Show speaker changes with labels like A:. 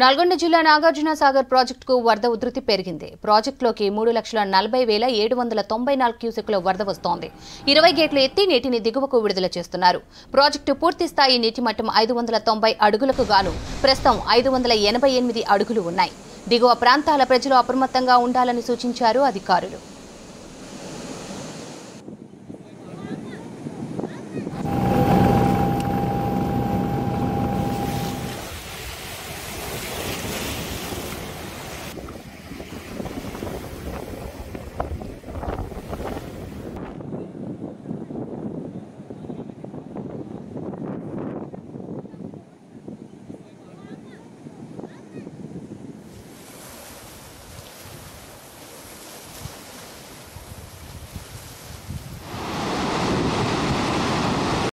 A: నల్గొండ జిల్లా నాగార్జున సాగర్ ప్రాజెక్టుకు వరద ఉధృతి పెరిగింది. ప్రాజెక్టులోకి మూడు లక్షల నలభై వేల ఏడు వందల తొంభై నాలుగు క్యూసెక్ల వరద వస్తోంది. ఇరవై గేట్లు ఎత్తి నీటిని దిగువకు విడుదల చేస్తున్నారు. ప్రాజెక్టు పూర్తి స్థాయి నీటి మట్టం ఐదు వందల తొంభై అడుగులకు గాను ప్రస్తుతం ఐదు వందల ఎనభై ఎనిమిది అడుగులు ఉన్నాయి. దిగువ ప్రాంతాల ప్రజలు అప్రమత్తంగా ఉండాలని సూచించారు అధికారులు.